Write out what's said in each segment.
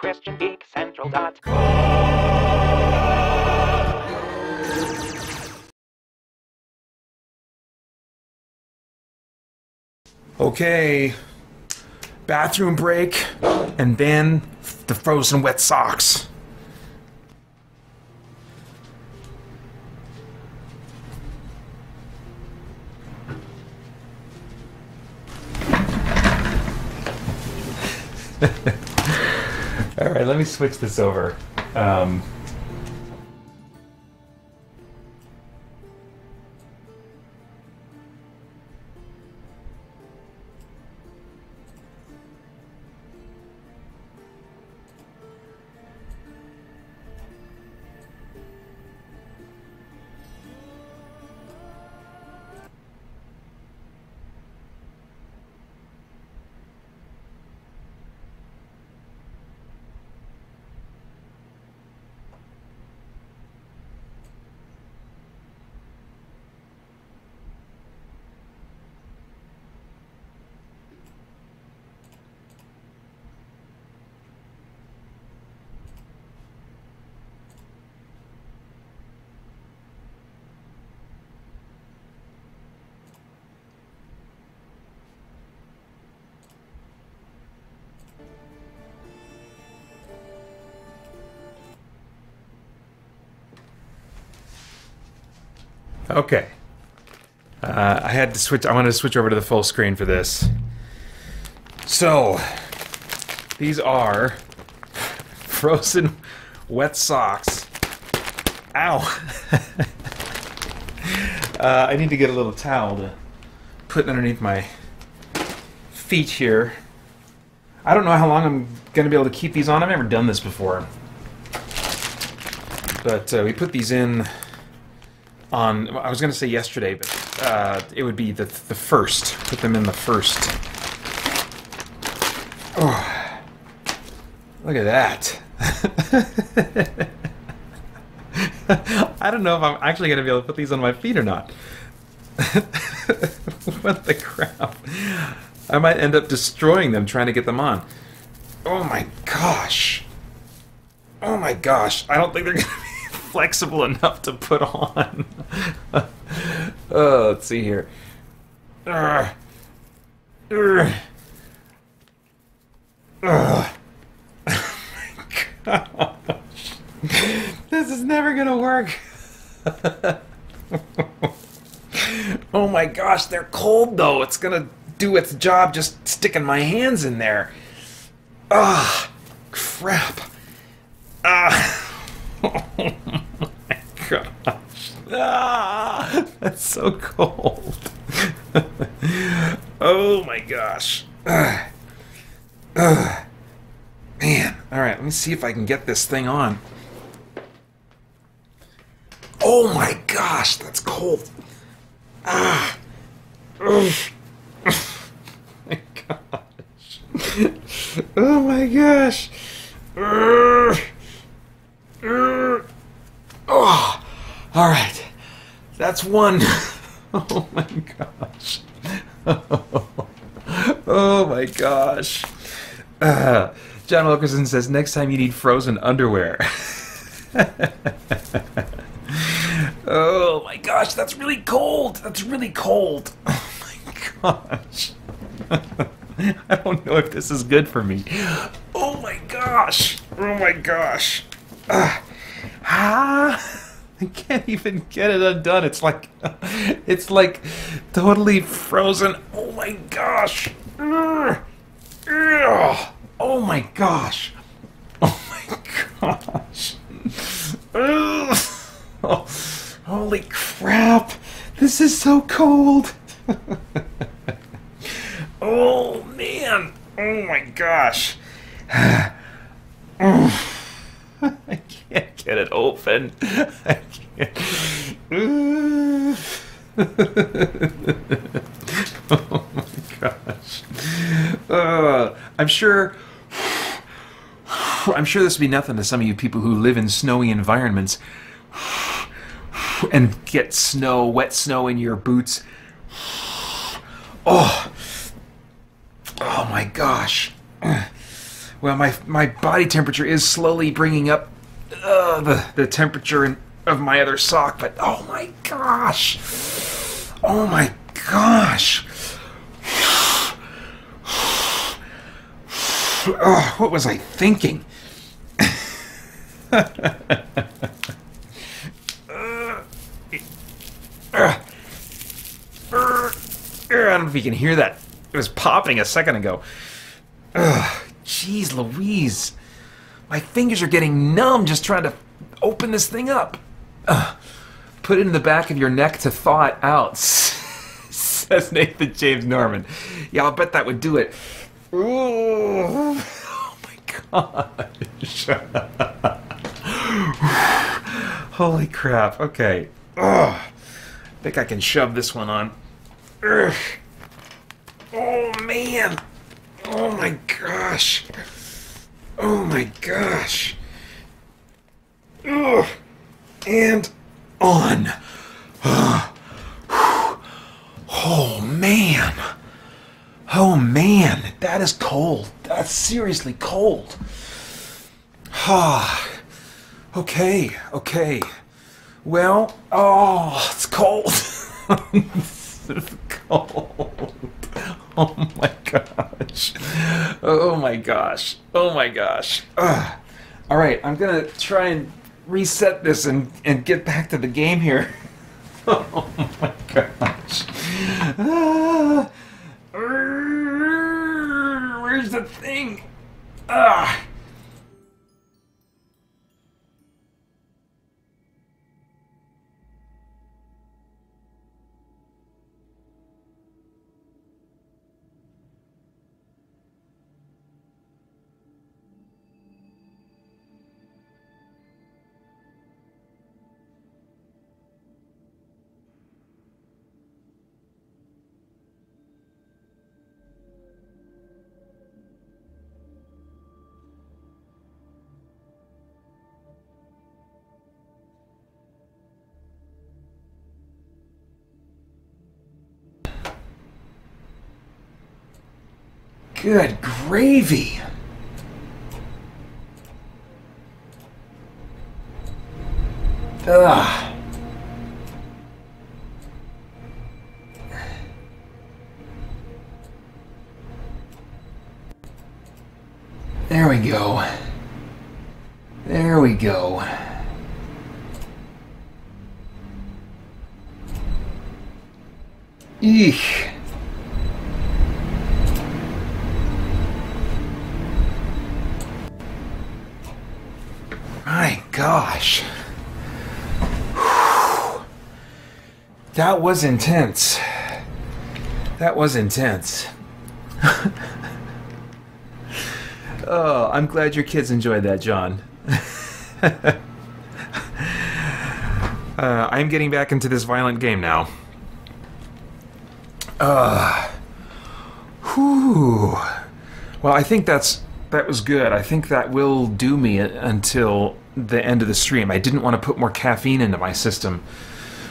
ChristianGeekCentral.com. Okay, bathroom break, and then the frozen wet socks. All right, let me switch this over. Um, had to switch. I wanted to switch over to the full screen for this. So, these are frozen wet socks. Ow! uh, I need to get a little towel to put underneath my feet here. I don't know how long I'm going to be able to keep these on. I've never done this before. But uh, we put these in on I was going to say yesterday, but uh, it would be the the first. Put them in the first. Oh, look at that. I don't know if I'm actually going to be able to put these on my feet or not. what the crap? I might end up destroying them trying to get them on. Oh my gosh. Oh my gosh. I don't think they're going to be flexible enough to put on. oh, let's see here. Urgh. Urgh. Oh my gosh. This is never gonna work. oh my gosh, they're cold though. It's gonna do its job just sticking my hands in there. Ah, crap. Ah. Oh my gosh. Ah, that's so cold. oh my gosh. Ugh. Ugh. Man. Alright, let me see if I can get this thing on. Oh my gosh, that's cold. Ah. Ugh. my gosh. oh my gosh. Ugh. Oh, all right. That's one. Oh my gosh. Oh, my gosh. Uh, John Wilkerson says next time you need frozen underwear. oh my gosh, that's really cold. That's really cold. Oh my gosh. I don't know if this is good for me. Oh my gosh. Oh my gosh. Uh, ah. I can't even get it undone. It's like, it's like totally frozen. Oh my gosh. Ugh. Oh my gosh. Oh my gosh. Oh, holy crap. This is so cold. oh man. Oh my gosh. I can't get it open. I can't. oh my gosh. Uh, I'm sure. I'm sure this would be nothing to some of you people who live in snowy environments and get snow, wet snow in your boots. Oh, oh my gosh. Well, my my body temperature is slowly bringing up uh, the the temperature in, of my other sock, but oh my gosh, oh my gosh. Oh, what was I thinking? I don't know if you can hear that. It was popping a second ago. Ugh, jeez Louise. My fingers are getting numb just trying to open this thing up. Ugh. Put it in the back of your neck to thaw it out, says Nathan James Norman. Yeah, I'll bet that would do it. Ooh. Oh my gosh. Holy crap. Okay. Ugh. I think I can shove this one on. Ugh. Oh man. Oh my gosh. Oh my gosh. Ugh. And on. Oh man. Oh man, that is cold. That's seriously cold. Ah. okay, okay. Well, oh, it's cold. it's cold. Oh my gosh. Oh my gosh. Oh my gosh. Ugh. All right, I'm gonna try and reset this and, and get back to the game here. Oh my gosh. Ah. Where's the thing? Ah. Good gravy. Ugh. There we go. There we go. Eek. My gosh. Whew. That was intense. That was intense. oh, I'm glad your kids enjoyed that, John. uh, I'm getting back into this violent game now. Uh, whew. Well, I think that's that was good. I think that will do me until the end of the stream. I didn't want to put more caffeine into my system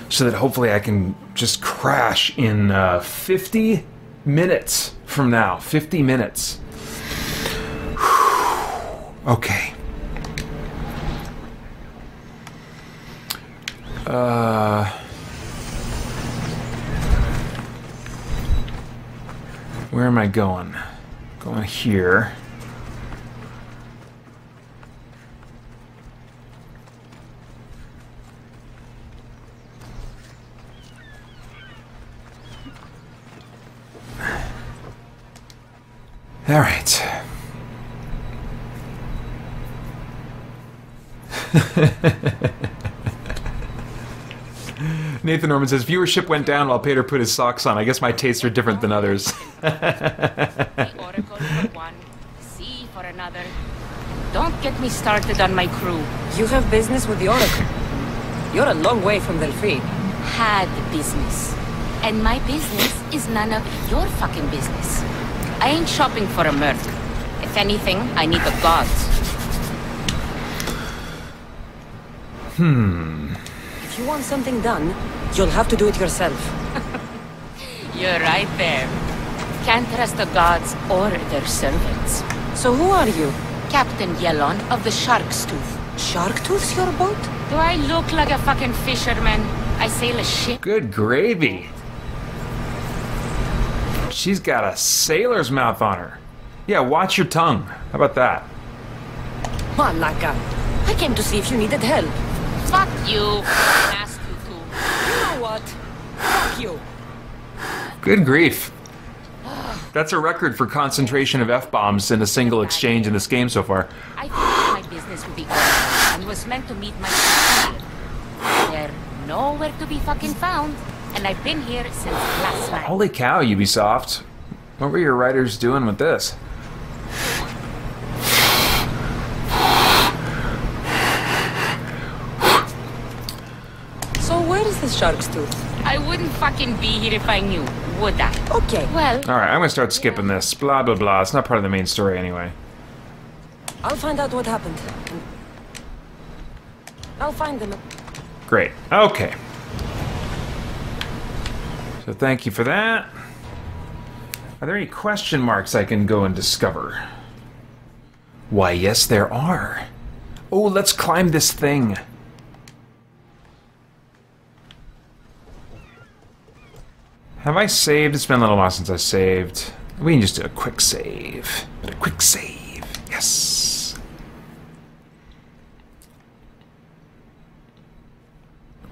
so that hopefully I can just crash in uh, 50 minutes from now. 50 minutes. okay. Uh, where am I going? Going here. All right. Nathan Norman says viewership went down while Peter put his socks on. I guess my tastes are different than others. Oracle for one, C for another. Don't get me started on my crew. You have business with the Oracle. You're a long way from Delphine. Had business. And my business is none of your fucking business. I ain't shopping for a merc. If anything, I need the gods. Hmm. If you want something done, you'll have to do it yourself. You're right there. Can't trust the gods or their servants. So who are you? Captain Yellon of the Shark's Tooth. Shark Tooth's your boat? Do I look like a fucking fisherman? I sail a ship. Good gravy. She's got a sailor's mouth on her. Yeah, watch your tongue. How about that? Malaka. Uh, I came to see if you needed help. Fuck you. Ask you to. You know what? Fuck you. Good grief. That's a record for concentration of F bombs in a single exchange in this game so far. I thought my business would be Oracle and was meant to meet my here. They're nowhere to be fucking found, and I've been here since last night. Holy cow, Ubisoft. What were your writers doing with this? So where is the Shark's Tooth? I wouldn't fucking be here if I knew, would I? Okay. Well, Alright, I'm gonna start skipping this. Blah, blah, blah. It's not part of the main story anyway. I'll find out what happened. I'll find them. Great. Okay. So thank you for that. Are there any question marks I can go and discover? Why, yes, there are. Oh, let's climb this thing. Have I saved? It's been a little while since I saved. We can just do a quick save. A quick save. Yes.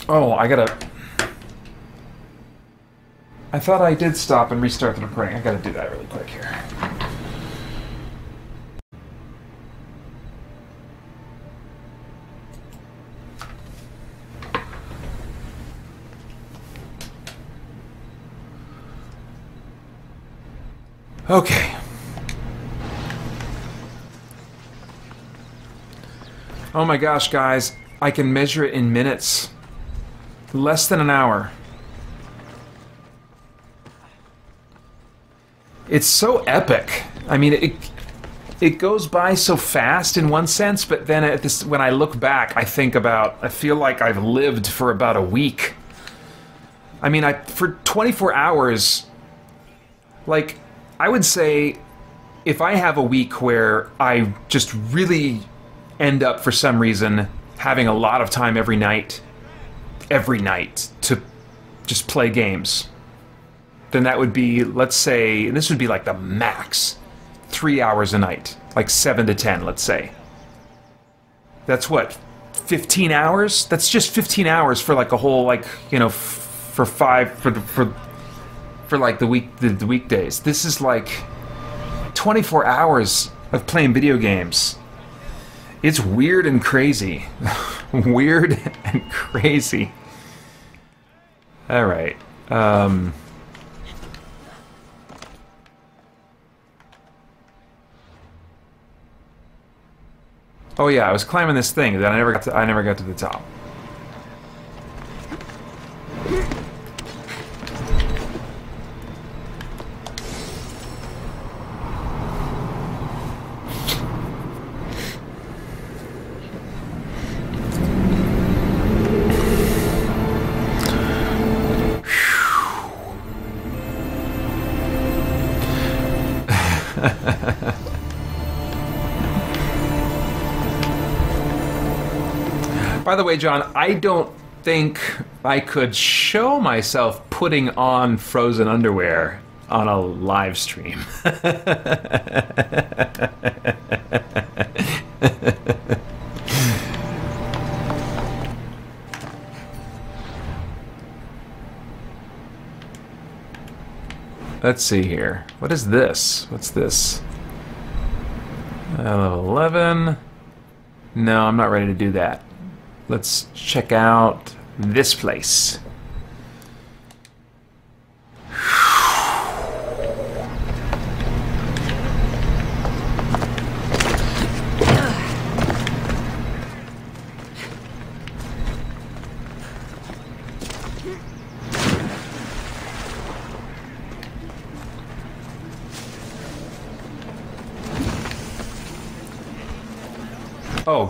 Oh, I gotta. I thought I did stop and restart the recording. I gotta do that really quick here. Okay. Oh my gosh, guys. I can measure it in minutes. Less than an hour. It's so epic. I mean, it it goes by so fast in one sense, but then at this, when I look back, I think about. I feel like I've lived for about a week. I mean, I for 24 hours. Like, I would say, if I have a week where I just really end up for some reason having a lot of time every night every night to just play games, then that would be, let's say, this would be like the max three hours a night, like seven to ten, let's say. That's what, 15 hours? That's just 15 hours for like a whole, like, you know, for five, for the, for, for like the week, the, the weekdays. This is like 24 hours of playing video games. It's weird and crazy. weird and crazy. All right. Um, oh yeah, I was climbing this thing that I never got to, I never got to the top. The way, John, I don't think I could show myself putting on frozen underwear on a live stream. Let's see here. What is this? What's this? Uh, level 11. No, I'm not ready to do that. Let's check out this place.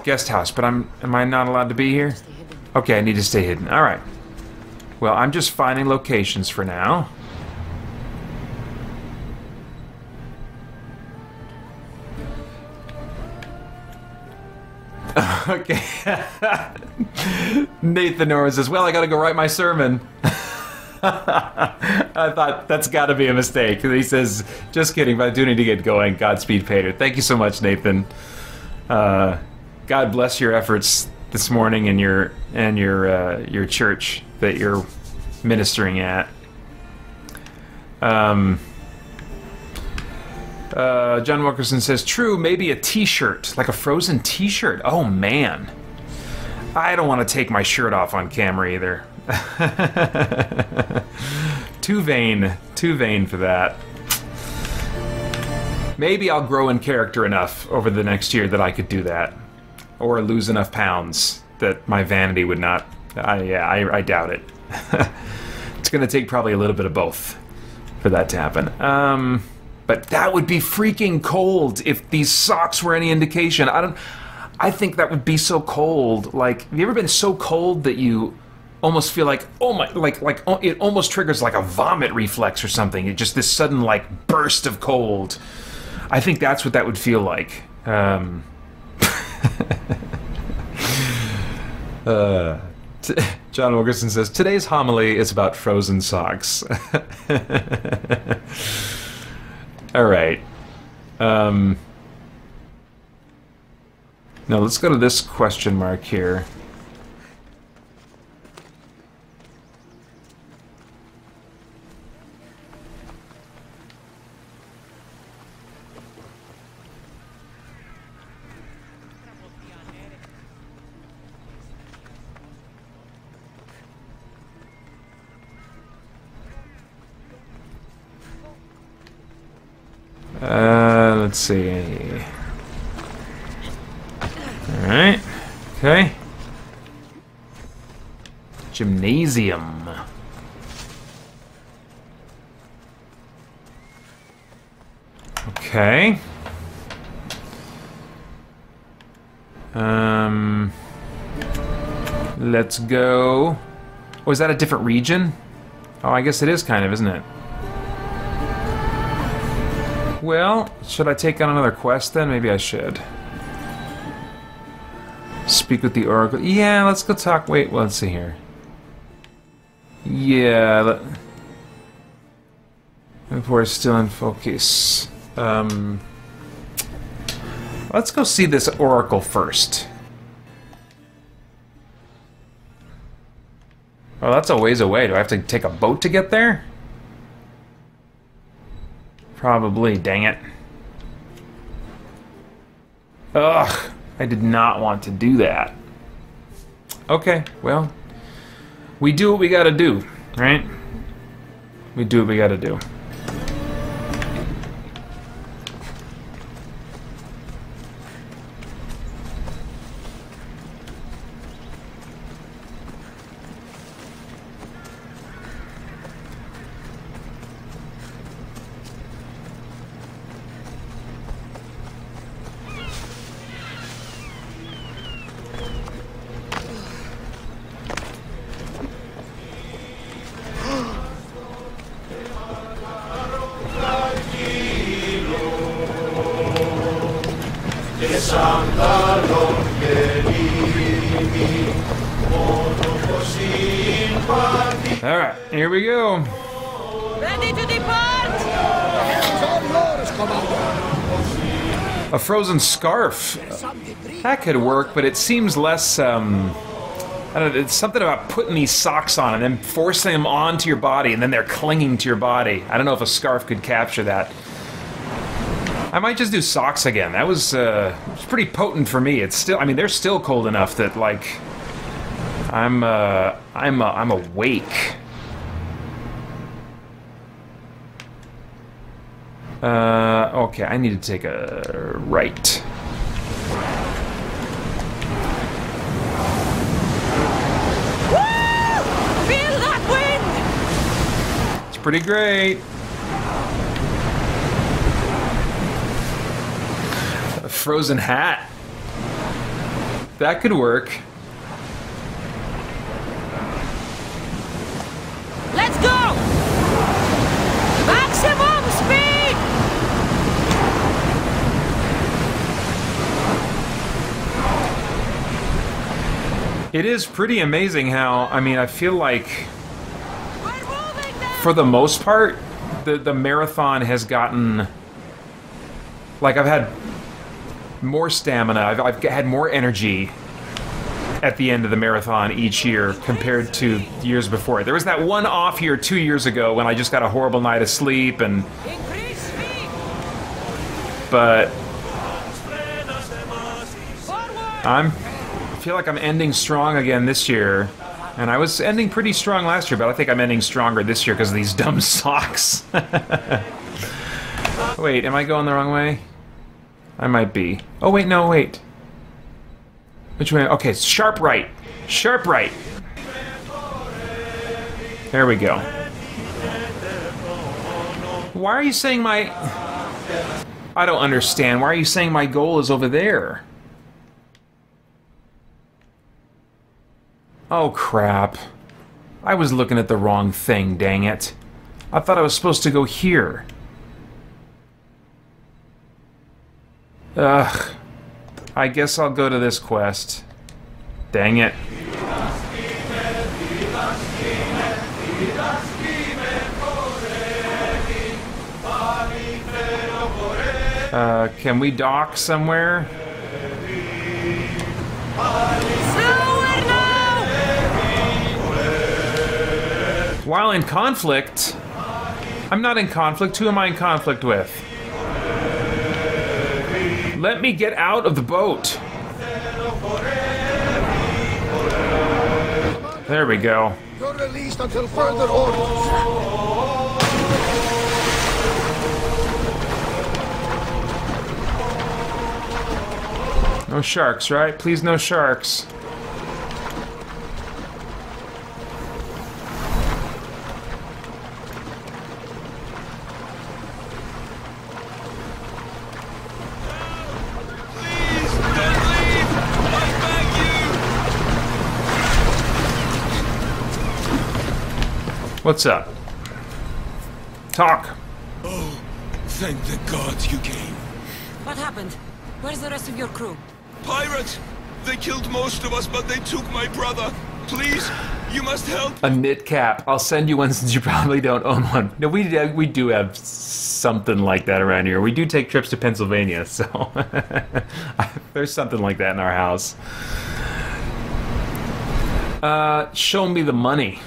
Guest house, but I'm am I not allowed to be here? Okay, I need to stay hidden. All right. Well, I'm just finding locations for now. Okay. Nathan Norman says, "Well, I got to go write my sermon." I thought that's got to be a mistake. He says, "Just kidding, but I do need to get going." Godspeed, Pater. Thank you so much, Nathan. Uh, God bless your efforts this morning in your and your uh, your church that you're ministering at. Um. Uh, John Wilkerson says, "True, maybe a T-shirt, like a frozen T-shirt." Oh man, I don't want to take my shirt off on camera either. too vain, too vain for that. Maybe I'll grow in character enough over the next year that I could do that, or lose enough pounds that my vanity would not. I yeah, I, I doubt it. it's going to take probably a little bit of both for that to happen. Um, but that would be freaking cold if these socks were any indication. I don't. I think that would be so cold. Like, have you ever been so cold that you almost feel like, oh my, like, like oh, it almost triggers like a vomit reflex or something. It just this sudden like burst of cold. I think that's what that would feel like. Um, uh, t- John Wilkerson says today's homily is about frozen socks. All right. Um, now let's go to this question mark here. Uh, let's see. Alright. Okay. Gymnasium. Okay. Um. Let's go. Oh, is that a different region? Oh, I guess it is kind of, isn't it? Well, should I take on another quest then? Maybe I should. Speak with the Oracle. Yeah, let's go talk. Wait, well, let's see here. Yeah. Let... We're still in focus. Um, let's go see this Oracle first. Oh, that's a ways away. Do I have to take a boat to get there? Probably, dang it. Ugh, I did not want to do that. Okay, well, we do what we gotta do, right? We do what we gotta do. A frozen scarf. That could work, but it seems less. Um, I don't know. It's something about putting these socks on and then forcing them onto your body, and then they're clinging to your body. I don't know if a scarf could capture that. I might just do socks again. That was uh, it's pretty potent for me. It's still. I mean, they're still cold enough that like. I'm uh, I'm uh, I'm awake. Uh, okay, I need to take a right. Feel that wind! It's pretty great. A frozen hat. That could work. Let's go! Maximum speed! It is pretty amazing how, I mean, I feel like for the most part, the, the marathon has gotten. Like, I've had more stamina, I've, I've had more energy at the end of the marathon each year compared to years before. There was that one off year two years ago when I just got a horrible night of sleep and. But. I'm. I feel like I'm ending strong again this year. And I was ending pretty strong last year, but I think I'm ending stronger this year because of these dumb socks. wait, am I going the wrong way? I might be. Oh, wait, no, wait. Which way? Okay, sharp right. Sharp right. There we go. Why are you saying my... I don't understand. Why are you saying my goal is over there? Oh, crap. I was looking at the wrong thing, dang it. I thought I was supposed to go here. Ugh. I guess I'll go to this quest. Dang it. Uh, can we dock somewhere? While in conflict, I'm not in conflict. Who am I in conflict with? Let me get out of the boat. There we go. You're released until further orders. No sharks, right? Please, no sharks. What's up? Talk. Oh, Thank the gods you came. What happened? Where's the rest of your crew? Pirates! They killed most of us, but they took my brother. Please, you must help. A knit cap. I'll send you one since you probably don't own one. No, we do- we do have something like that around here. We do take trips to Pennsylvania, so there's something like that in our house. Uh, show me the money.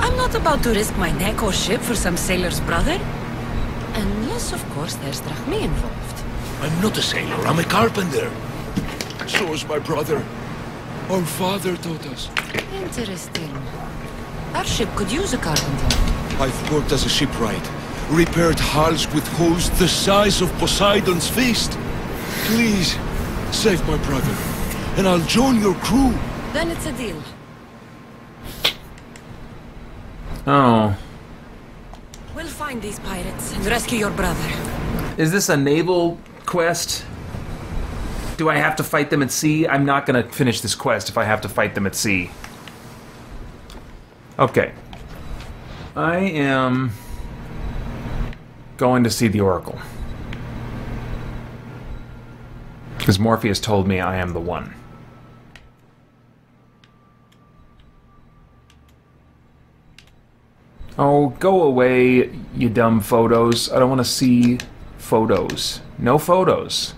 I'm not about to risk my neck or ship for some sailor's brother. Unless, of course, there's drachmae involved. I'm not a sailor, I'm a carpenter. So is my brother. Our father taught us. Interesting. Our ship could use a carpenter. I've worked as a shipwright, repaired hulls with holes the size of Poseidon's fist. Please, save my brother, and I'll join your crew. Then it's a deal. Oh. We'll find these pirates and rescue your brother. Is this a naval quest? Do I have to fight them at sea? I'm not gonna finish this quest if I have to fight them at sea. Okay. I am going to see the Oracle. Because Morpheus told me I am the one. Oh, go away, you dumb photos. I don't want to see photos. No photos.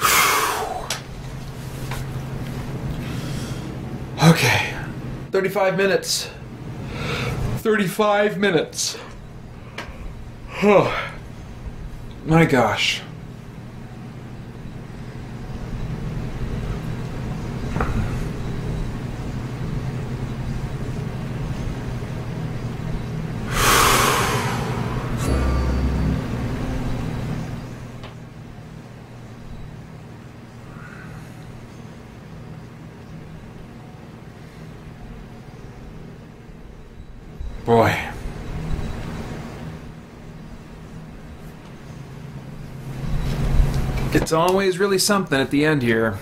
okay. 35 minutes. 35 minutes. Oh. My gosh. Boy. It's always really something at the end here.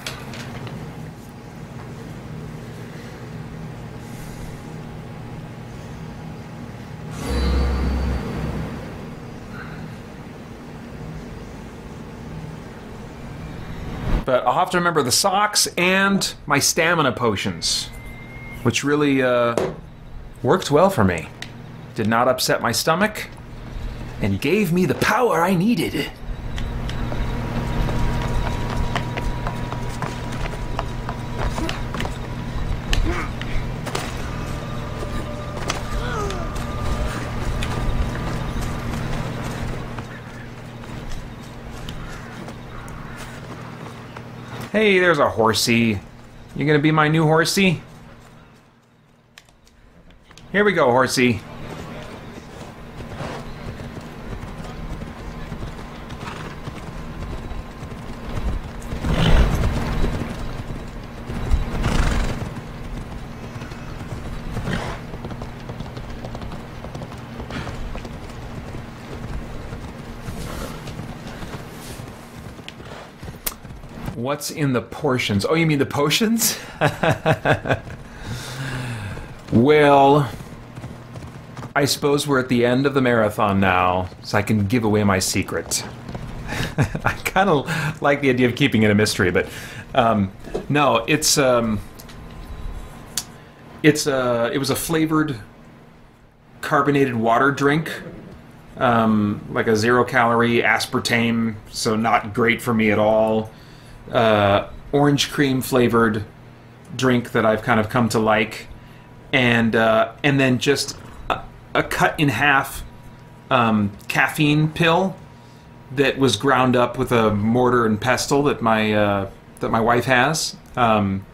But I'll have to remember the socks and my stamina potions, which really uh, worked well for me. Did not upset my stomach and gave me the power I needed. Hey, there's a horsey. You gonna be my new horsey? Here we go, horsey. What's in the portions? Oh, you mean the potions? well, I suppose we're at the end of the marathon now, so I can give away my secret. I kind of like the idea of keeping it a mystery, but um, no, it's um, it's uh, it was a flavored carbonated water drink, um, like a zero calorie aspartame, so not great for me at all uh, orange cream flavored drink that I've kind of come to like, and uh, and then just a, cut in half um, caffeine pill that was ground up with a mortar and pestle that my uh, that my wife has, um,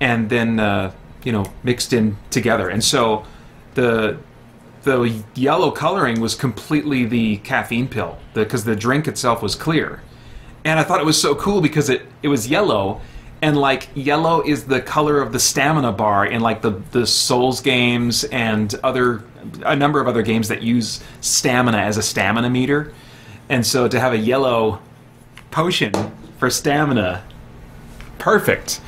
and then uh, you know mixed in together. And so the the yellow coloring was completely the caffeine pill because the, the drink itself was clear and I thought it was so cool because it it was yellow, and like yellow is the color of the stamina bar in like the the Souls games and other a number of other games that use stamina as a stamina meter, and so to have a yellow potion for stamina, perfect.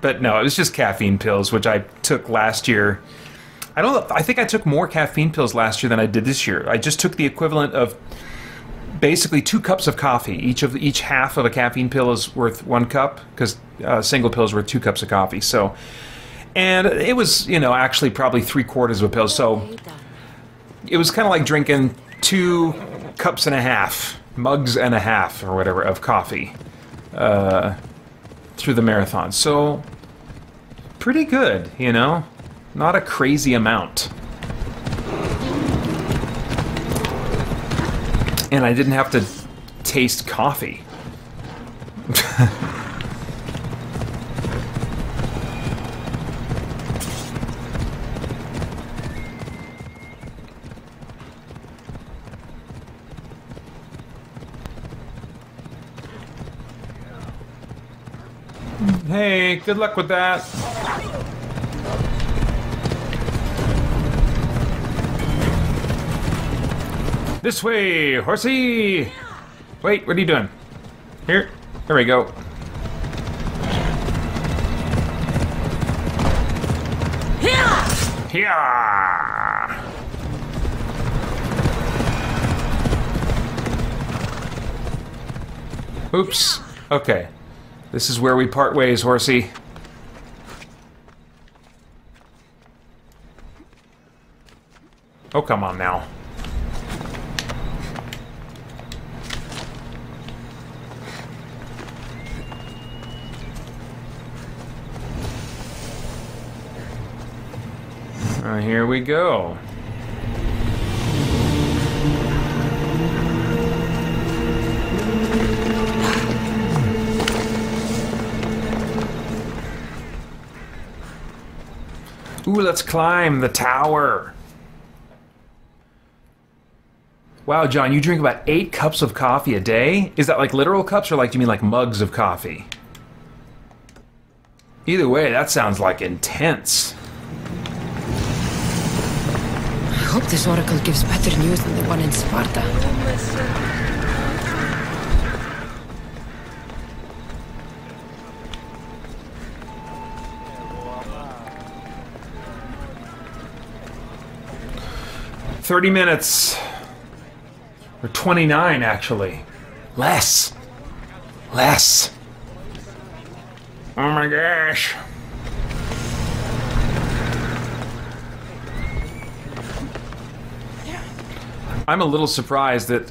But no, it was just caffeine pills, which I took last year. I don't. I think I took more caffeine pills last year than I did this year. I just took the equivalent of basically two cups of coffee. Each of each half of a caffeine pill is worth one cup because uh, single pill is worth two cups of coffee. So, and it was you know actually probably three quarters of a pill. So it was kind of like drinking two cups and a half, mugs and a half or whatever of coffee uh, through the marathon. So pretty good, you know, not a crazy amount. and I didn't have to taste coffee. hey, good luck with that. This way, horsey! Wait, what are you doing? Here, here we go. Here! Oops. Okay. This is where we part ways, horsey. Oh, come on now. Uh, here we go. Ooh, let's climb the tower. Wow, John, you drink about eight cups of coffee a day? Is that like literal cups or like, do you mean like mugs of coffee? Either way, that sounds like intense. I hope this oracle gives better news than the one in Sparta. Thirty minutes. Or 29, actually. Less. Less. Oh my gosh. I'm a little surprised that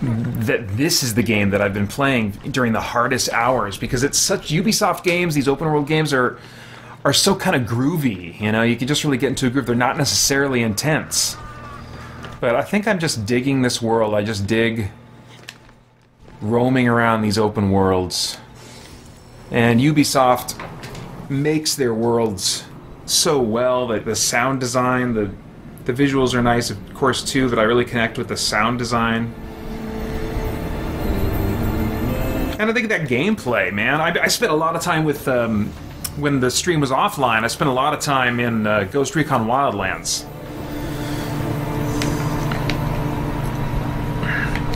that this is the game that I've been playing during the hardest hours because it's such Ubisoft games. These open world games are are so kind of groovy. You know, you can just really get into a groove. They're not necessarily intense. But I think I'm just digging this world. I just dig roaming around these open worlds. And Ubisoft makes their worlds so well. that the sound design, the the visuals are nice, of course, too. But I really connect with the sound design. And I think that gameplay, man. I, I spent a lot of time with um, when the stream was offline. I spent a lot of time in uh, Ghost Recon Wildlands.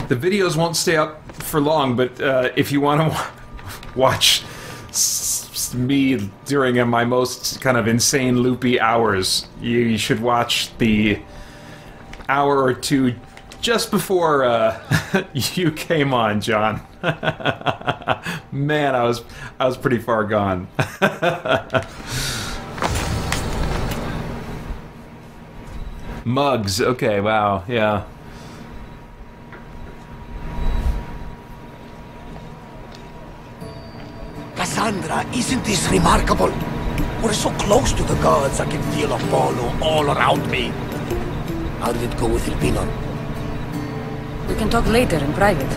The videos won't stay up for long, but uh, if you want to watch me during uh, my most kind of insane loopy hours, you, you should watch the hour or two just before uh, you came on, John. Man, I was I was pretty far gone. Mugs. Okay. Wow. Yeah. Kassandra, isn't this remarkable? We're so close to the gods, I can feel Apollo all around me. How did it go with Elpenor? We can talk later in private.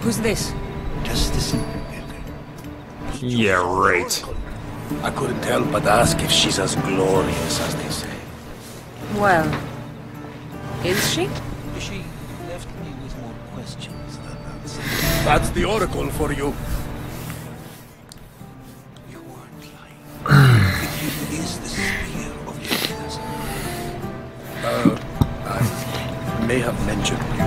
Who's this? Just a simple. Yeah. Right. I couldn't help but ask if she's as glorious as they say. Well, is she? She left me with more questions than answers. That's the oracle for you. You Uh, I may have mentioned you.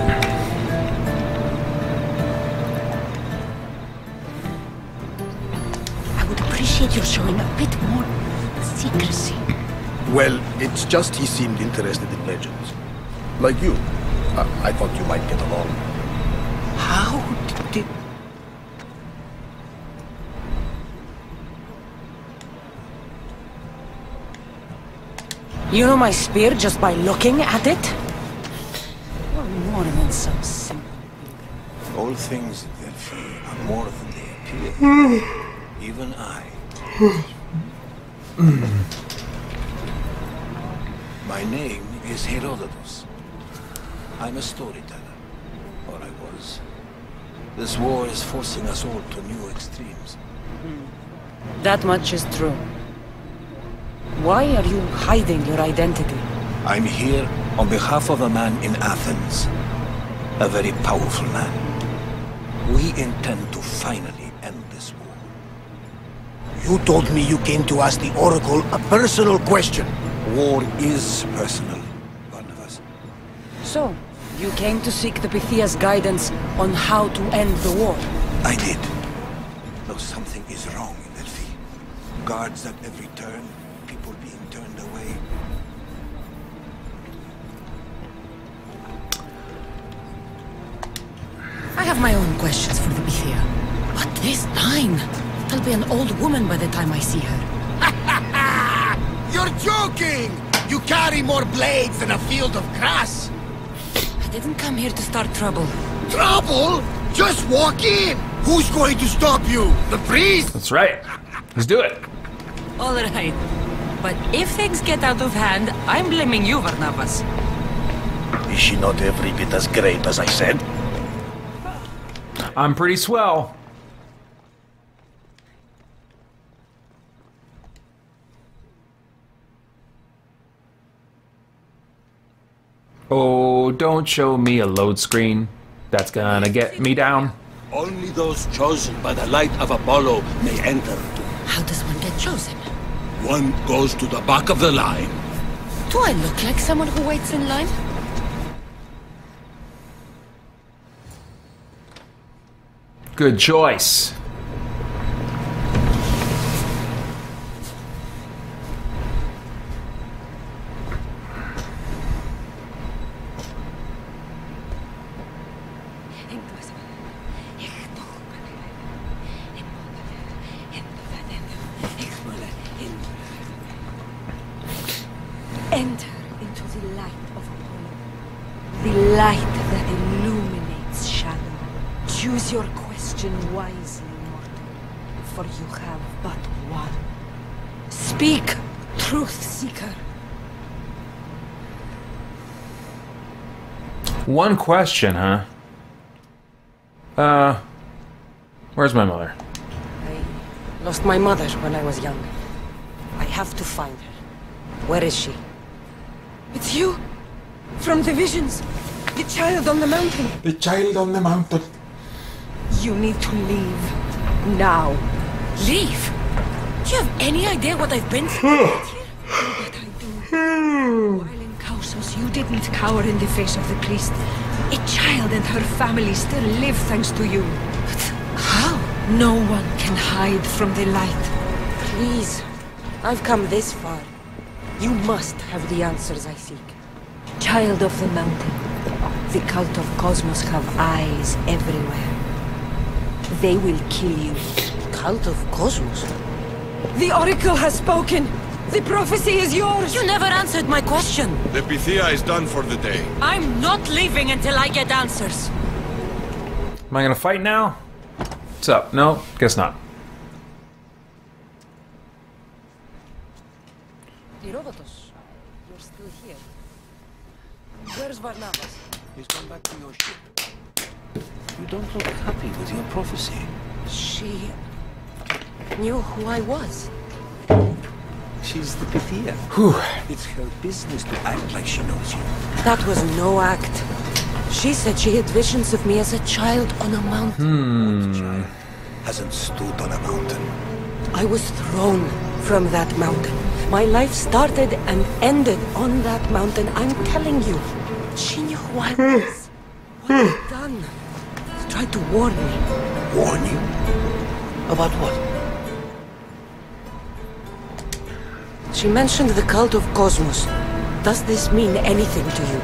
I would appreciate your showing a bit more secrecy. Well, it's just he seemed interested in legends. Like you. I, I thought you might get along. How You know my spear just by looking at it? You're more than some simple. All things in Delphi are more than they appear. Even I. My name is Herodotus. I'm a storyteller. Or I was. This war is forcing us all to new extremes. That much is true. Why are you hiding your identity? I'm here on behalf of a man in Athens. A very powerful man. We intend to finally end this war. You told me you came to ask the Oracle a personal question. War is personal, Barnabas. So, you came to seek the Pythia's guidance on how to end the war. I did. Though something is wrong in Delphi. Guards at every turn, I have my own questions for the Pythia. But this nine, I'll be an old woman by the time I see her. You're joking! You carry more blades than a field of grass! I didn't come here to start trouble. Trouble? Just walk in! Who's going to stop you? The priest? That's right. Let's do it. All right. But if things get out of hand, I'm blaming you, Varnavas. Is she not every bit as great as I said? I'm pretty swell. Oh, don't show me a load screen. That's gonna get me down. Only those chosen by the light of Apollo may enter. How does one get chosen? One goes to the back of the line. Do I look like someone who waits in line? Good choice. One question, huh? Uh, where's my mother? I lost my mother when I was young. I have to find her. Where is she? It's you! From the visions! The child on the mountain! The child on the mountain. You need to leave. Now. Leave? Do you have any idea what I've been through? but I do. Kausos, you didn't cower in the face of the priest. A child and her family still live thanks to you. But how? No one can hide from the light. Please. I've come this far. You must have the answers I seek. Child of the mountain. The cult of Kosmos have eyes everywhere. They will kill you. Cult of Kosmos? The Oracle has spoken! The prophecy is yours! You never answered my question! The Pythia is done for the day. I'm not leaving until I get answers! Am I gonna fight now? What's up? No, guess not. Herodotus, you're still here. Where's Barnabas? He's gone back to your ship. You don't look happy with your prophecy. She knew who I was. She's the Pythia. Whew. It's her business to act like she knows you. That was no act. She said she had visions of me as a child on a mountain. Hmm. Child hasn't stood on a mountain. I was thrown from that mountain. My life started and ended on that mountain. I'm telling you. She knew who I was. Hmm. What I'd hmm. done. She tried to warn me. Warn you? About what? She mentioned the cult of Kosmos. Does this mean anything to you?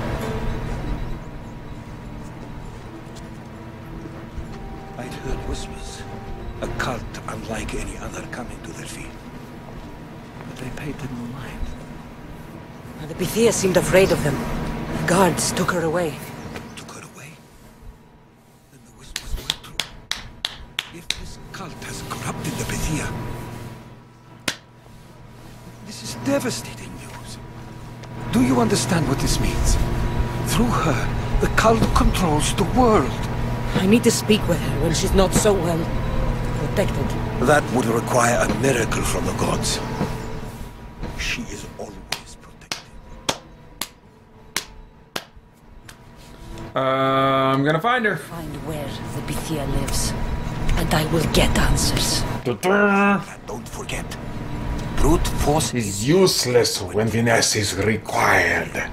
I'd heard whispers. A cult unlike any other coming to their feet. But they paid them no mind. The Pythia seemed afraid of them. The Guards took her away. Devastating news. Do you understand what this means? Through her, the cult controls the world. I need to speak with her when she's not so well protected. That would require a miracle from the gods. She is always protected. Uh, I'm gonna find her. Find where the Pythia lives, and I will get answers. And don't forget, brute force is useless when finesse is required.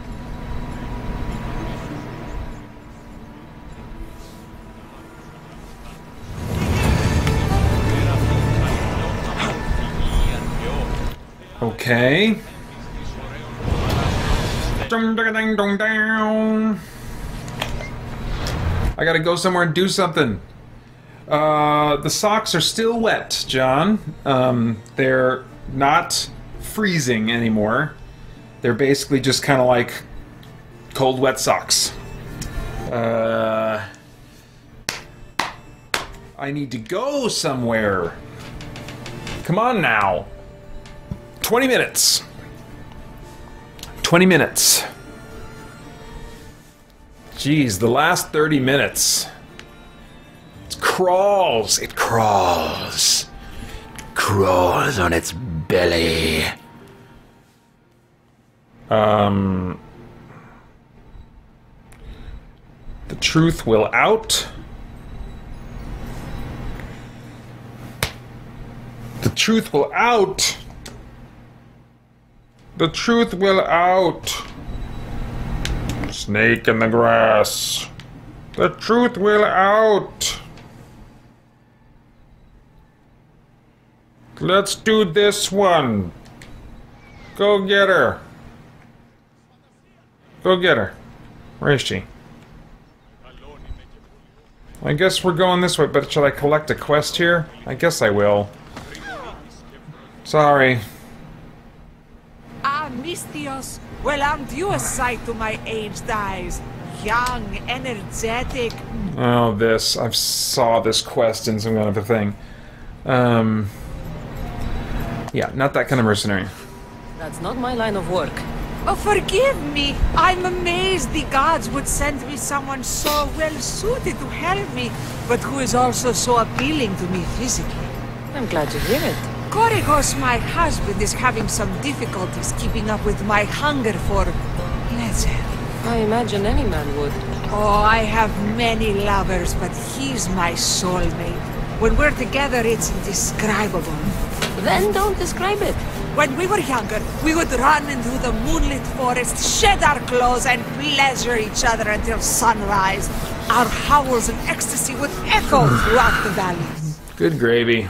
Okay. I gotta go somewhere and do something. Uh, the socks are still wet, John. Um, they're not freezing anymore. They're basically just kind of like cold, wet socks. Uh, I need to go somewhere. Come on now. 20 minutes. 20 minutes. Jeez, the last 30 minutes. It crawls. It crawls. Crawls on its belly. Um. The truth will out. The truth will out. The truth will out. Snake in the grass. The truth will out. Let's do this one. Go get her. Go get her. Where is she? I guess we're going this way, but should I collect a quest here? I guess I will. Sorry. Ah, Misthios, well aren't you a sight to my aged eyes? young, energetic. Oh, this. I've saw this quest in some kind of a thing. Um. Yeah, not that kind of mercenary. That's not my line of work. Oh, forgive me. I'm amazed the gods would send me someone so well suited to help me, but who is also so appealing to me physically. I'm glad to hear it. Korigos, my husband, is having some difficulties keeping up with my hunger for pleasure. I imagine any man would. Oh, I have many lovers, but he's my soulmate. When we're together, it's indescribable. Then don't describe it. When we were younger, we would run into the moonlit forest, shed our clothes, and pleasure each other until sunrise. Our howls and ecstasy would echo throughout the valleys. Good gravy.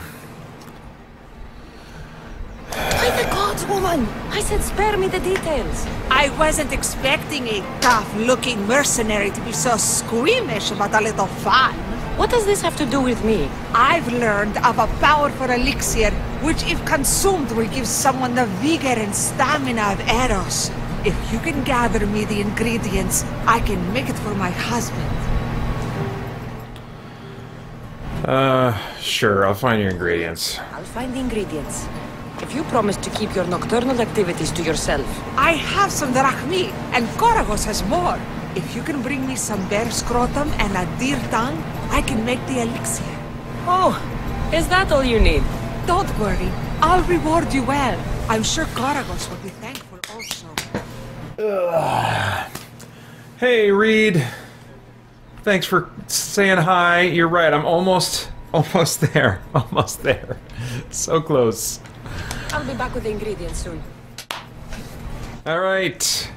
By the gods, woman! I said spare me the details. I wasn't expecting a tough-looking mercenary to be so squeamish about a little fun. What does this have to do with me? I've learned of a powerful elixir, which if consumed will give someone the vigor and stamina of Eros. If you can gather me the ingredients, I can make it for my husband. Uh, sure, I'll find your ingredients. I'll find the ingredients. If you promise to keep your nocturnal activities to yourself. I have some drachmae, and Koragos has more. If you can bring me some bear scrotum and a deer tongue, I can make the elixir. Oh, is that all you need? Don't worry, I'll reward you well. I'm sure Koragos will be thankful also. Hey, Reed. Thanks for saying hi. You're right. I'm almost, almost there. Almost there. So close. I'll be back with the ingredients soon. All right.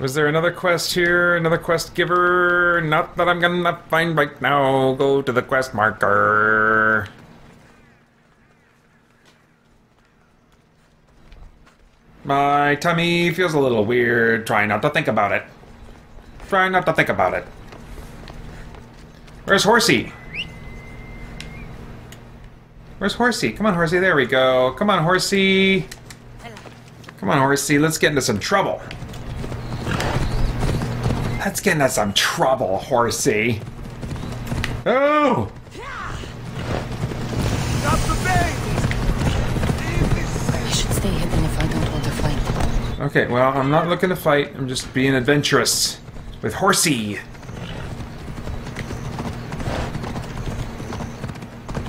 Was there another quest here? Another quest giver? Not that I'm gonna find right now. Go to the quest marker. My tummy feels a little weird. Try not to think about it. Try not to think about it. Where's Horsey? Where's Horsey? Come on, Horsey. There we go. Come on, Horsey. Come on, Horsey. Let's get into some trouble. Let's some trouble, Horsey. Oh! I should stay hidden if I don't want to fight. Okay, well, I'm not looking to fight. I'm just being adventurous with Horsey.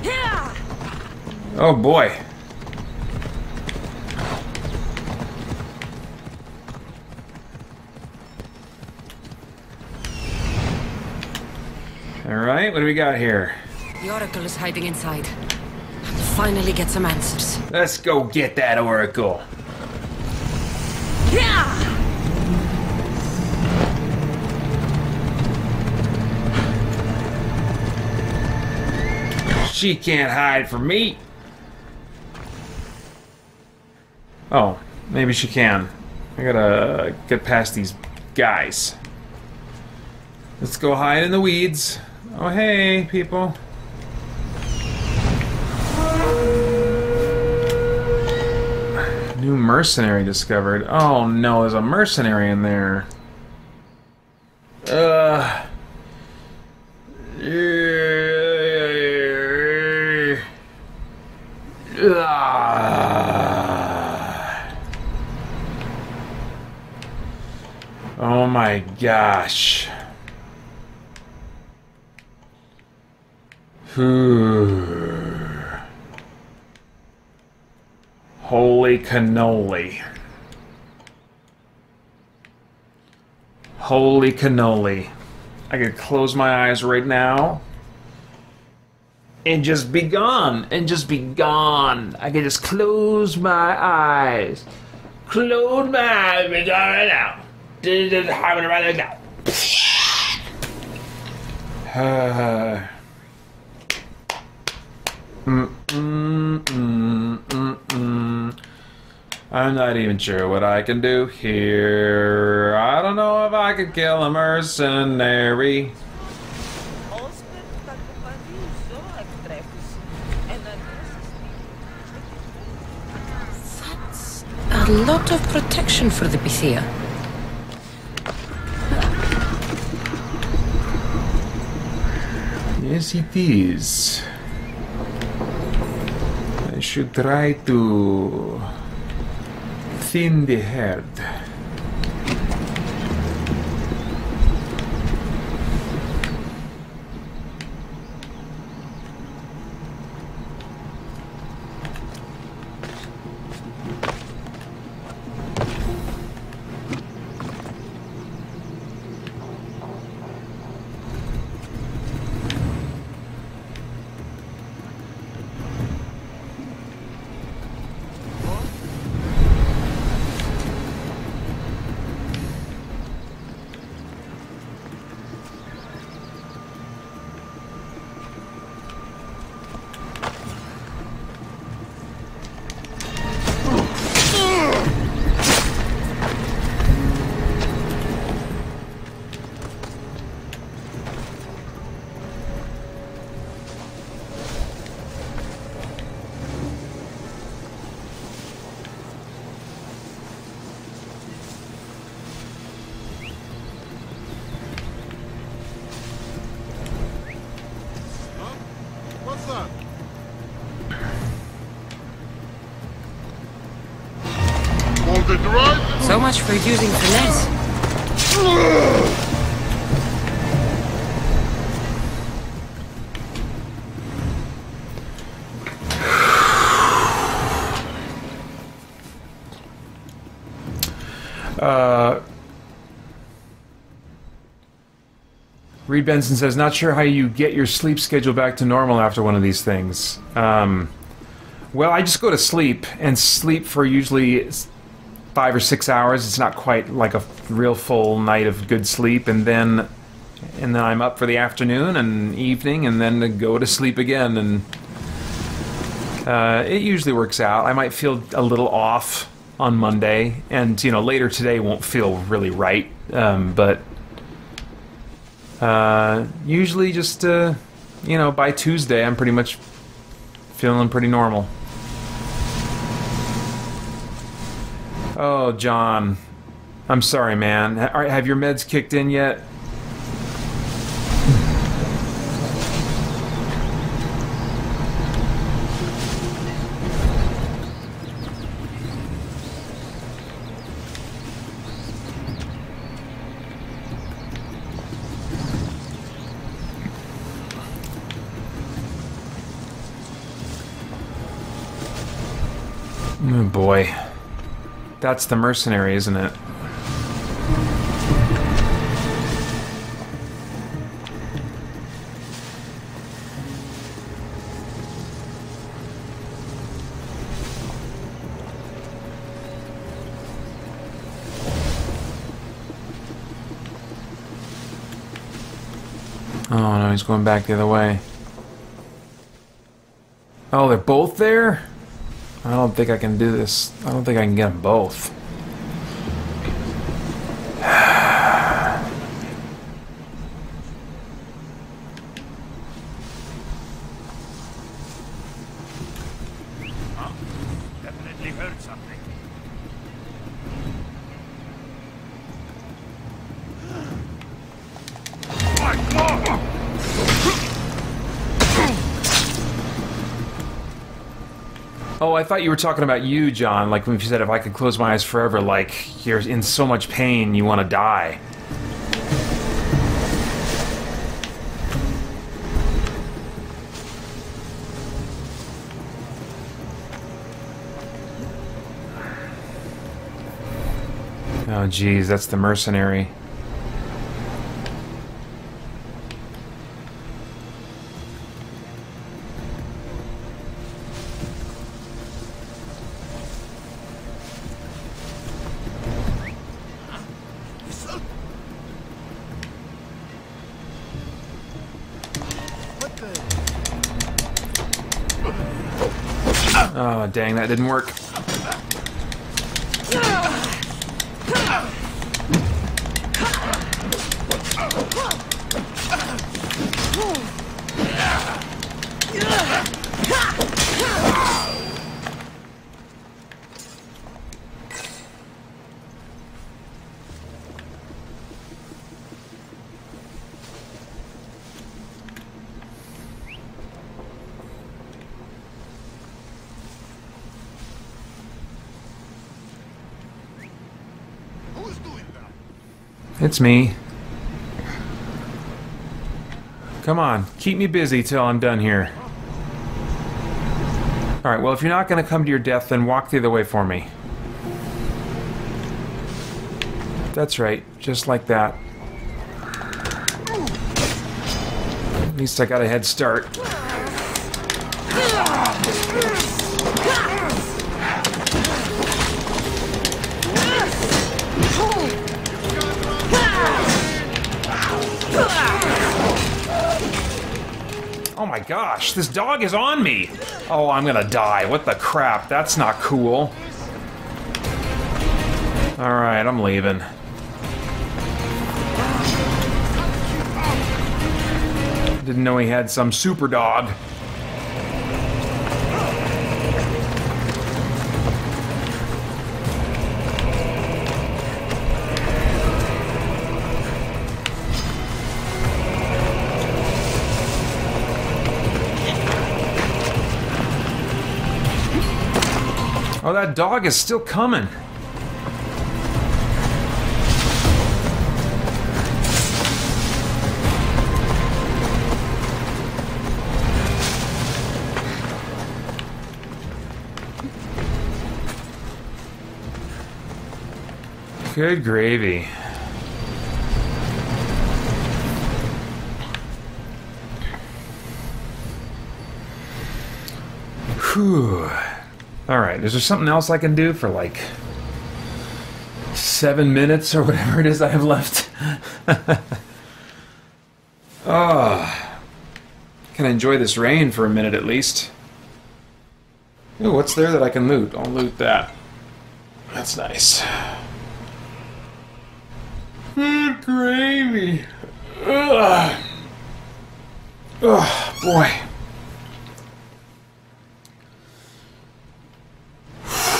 Yeah! Oh boy. Alright, what do we got here? The Oracle is hiding inside. Finally get some answers. Let's go get that oracle. Yeah! She can't hide from me. Oh, maybe she can. I gotta get past these guys. Let's go hide in the weeds. Oh, hey, people. New mercenary discovered. Oh no, there's a mercenary in there. Ugh. Ah. Oh my gosh. Hmm. Holy cannoli. Holy cannoli. I could close my eyes right now and just be gone and just be gone. I could just close my eyes. Close my eyes, be gone right now. Just having it right now. I'm not even sure what I can do here. I don't know if I could kill a mercenary. That's a lot of protection for the Pythia. Yes, it is. Should try to thin the herd. Much for using finesse. Reed Benson says, not sure how you get your sleep schedule back to normal after one of these things. Um, well, I just go to sleep and sleep for usually five or six hours. It's not quite like a real full night of good sleep, and then and then I'm up for the afternoon and evening, and then to go to sleep again. And uh, it usually works out. I might feel a little off on Monday, and you know later today won't feel really right, um, but. Uh, usually just, uh, you know, by Tuesday, I'm pretty much feeling pretty normal. Oh, John. I'm sorry, man. Ha- Have your meds kicked in yet? Oh boy. That's the mercenary, isn't it? Oh no, he's going back the other way. Oh, they're both there? I don't think I can do this. I don't think I can get them both. Thought you were talking about you, John. Like when you said if I could close my eyes forever, like you're in so much pain you want to die. Oh, geez, that's the mercenary. Dang, that didn't work. It's me. Come on, keep me busy till I'm done here. Alright, well, if you're not going to come to your death, then walk the other way for me. That's right, just like that. At least I got a head start. Gosh, this dog is on me! Oh, I'm gonna die. What the crap? That's not cool. Alright, I'm leaving. Didn't know he had some super dog. Oh, that dog is still coming. Good gravy. Whew. Alright, is there something else I can do for like seven minutes or whatever it is I have left? Ah. Can I enjoy this rain for a minute at least? Ooh, what's there that I can loot? I'll loot that. That's nice. Good gravy. Ugh. Oh, boy.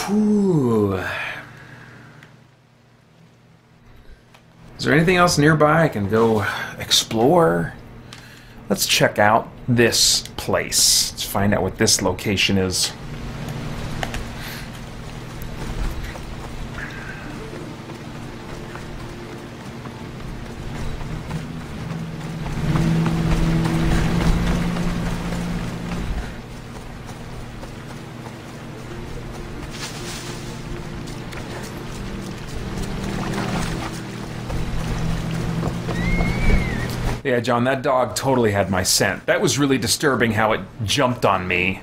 Whew. Is there anything else nearby I can go explore? Let's check out this place. Let's find out what this location is. Yeah, John, that dog totally had my scent. That was really disturbing how it jumped on me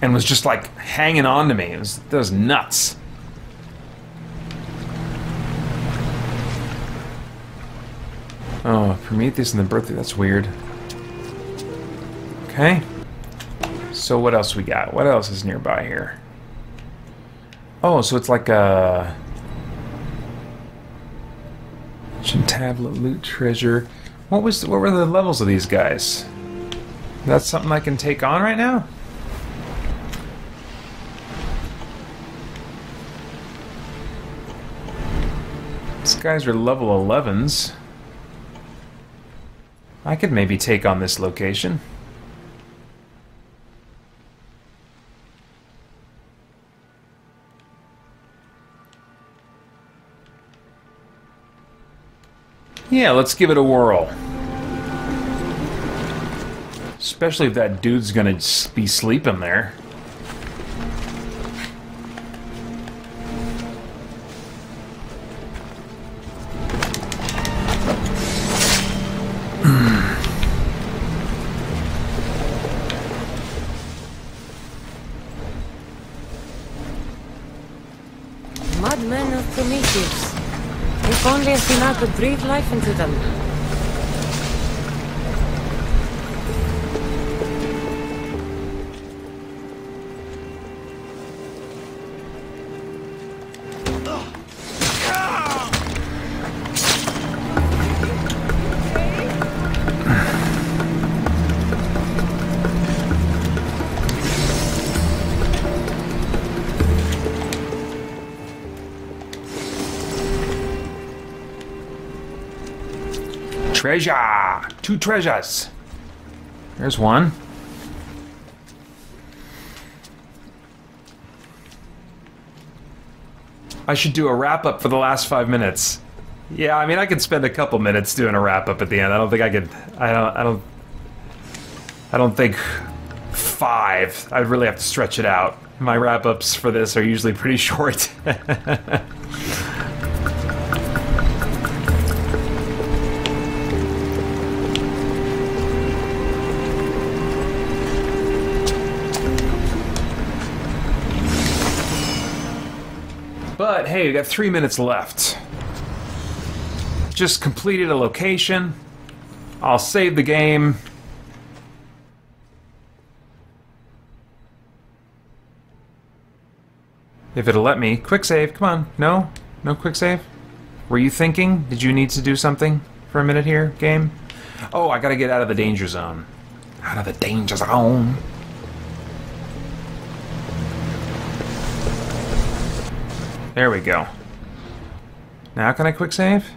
and was just like hanging on to me. It was, that was nuts. Oh, Prometheus and the birthday, that's weird. Okay. So what else we got? What else is nearby here? Oh, so it's like a... Tablet, loot, treasure... What was what were the levels of these guys? That's something I can take on right now? These guys are level 11s. I could maybe take on this location. Yeah, let's give it a whirl. Especially if that dude's gonna be sleeping there. Could breathe life into them. Treasure! Two treasures. There's one. I should do a wrap up for the last five minutes. Yeah, I mean, I could spend a couple minutes doing a wrap up at the end. I don't think I could. I don't. I don't. I don't think five. I'd really have to stretch it out. My wrap ups for this are usually pretty short. Hey, we got three minutes left. Just completed a location. I'll save the game. If it'll let me. Quick save, come on. No? No quick save? Were you thinking? Did you need to do something for a minute here, game? Oh, I gotta get out of the danger zone. Out of the danger zone. There we go. Now can I quick save?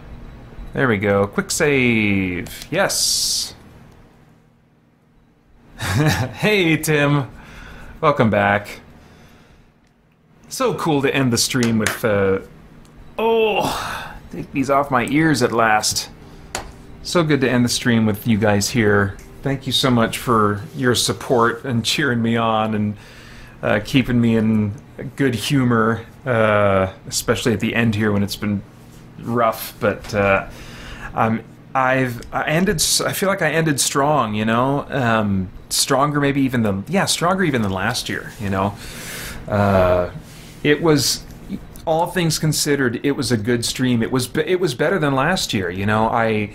There we go. Quick save. Yes. hey, Tim. Welcome back. So cool to end the stream with, uh... Oh! Take these off my ears at last. So good to end the stream with you guys here. Thank you so much for your support and cheering me on and uh, keeping me in good humor, uh, especially at the end here when it's been rough. But uh, um, I've I ended. I feel like I ended strong. You know, um, stronger maybe even than yeah, stronger even than last year. You know, uh, it was all things considered, it was a good stream. It was it was better than last year. You know, I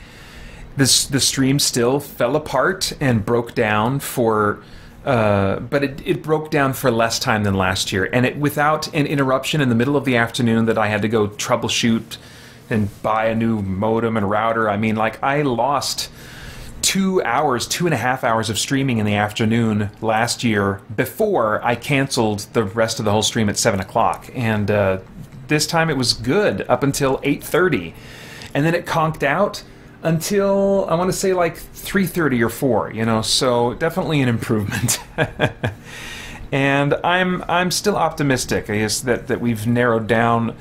this the stream still fell apart and broke down for. Uh, but it, it broke down for less time than last year, and it without an interruption in the middle of the afternoon that I had to go troubleshoot and buy a new modem and router. I mean, like I lost two hours, two and a half hours of streaming in the afternoon last year before I canceled the rest of the whole stream at seven o'clock, and uh, this time it was good up until eight thirty, and then it conked out until I want to say like 3:30 or 4, you know. So definitely an improvement. and I'm I'm still optimistic. I guess that that we've narrowed down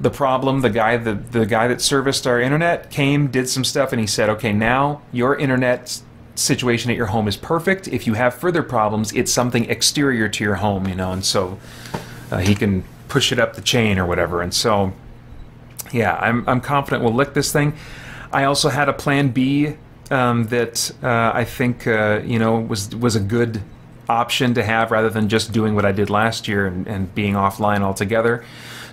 the problem. The guy the the guy that serviced our internet came, did some stuff, and he said, "Okay, now your internet situation at your home is perfect. If you have further problems, it's something exterior to your home, you know." And so uh, he can push it up the chain or whatever. And so, yeah, I'm I'm confident we'll lick this thing. I also had a plan B um, that uh, I think uh, you know was was a good option to have rather than just doing what I did last year and, and being offline altogether.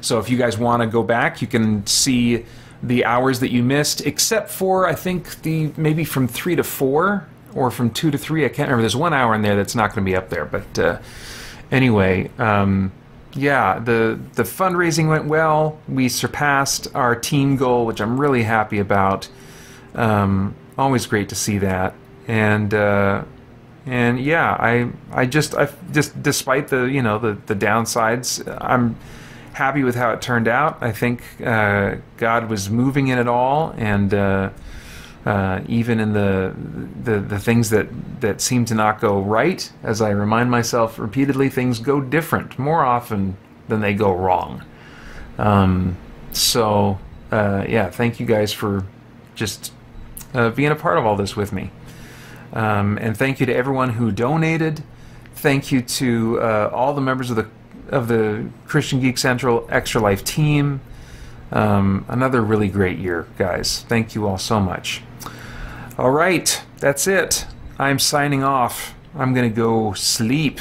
So if you guys want to go back, you can see the hours that you missed, except for I think the maybe from three to four or from two to three. I can't remember. There's one hour in there that's not going to be up there. But uh, anyway, um, yeah, the the fundraising went well. We surpassed our team goal, which I'm really happy about. Um, always great to see that. And uh, and yeah, I I just I just despite the you know the the downsides, I'm happy with how it turned out. I think uh, God was moving in it all, and uh, uh, even in the, the the things that that seem to not go right, as I remind myself repeatedly, things go different more often than they go wrong. Um, so uh, yeah, thank you guys for just uh, being a part of all this with me, um, and thank you to everyone who donated. Thank you to uh, all the members of the of the Christian Geek Central Extra Life team. Um, another really great year, guys. Thank you all so much. All right, that's it. I'm signing off. I'm going to go sleep.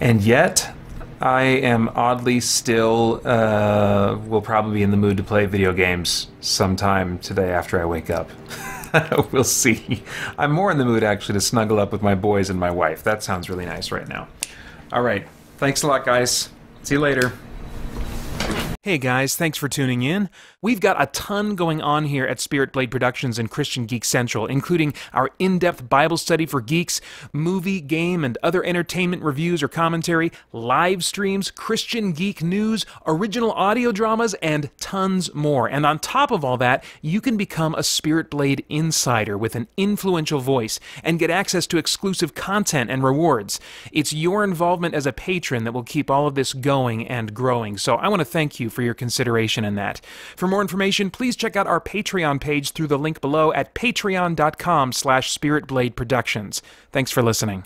And yet, I am oddly still, uh, will probably be in the mood to play video games sometime today after I wake up. we'll see. I'm more in the mood actually to snuggle up with my boys and my wife. That sounds really nice right now. All right. Thanks a lot, guys. See you later. Hey guys, thanks for tuning in. We've got a ton going on here at Spirit Blade Productions and Christian Geek Central, including our in depth Bible study for geeks, movie, game, and other entertainment reviews or commentary, live streams, Christian geek news, original audio dramas, and tons more. And on top of all that, you can become a Spirit Blade insider with an influential voice and get access to exclusive content and rewards. It's your involvement as a patron that will keep all of this going and growing. So I want to thank you you for your consideration in that. For more information, please check out our Patreon page through the link below at patreon.com slash spiritblade productions. Thanks for listening.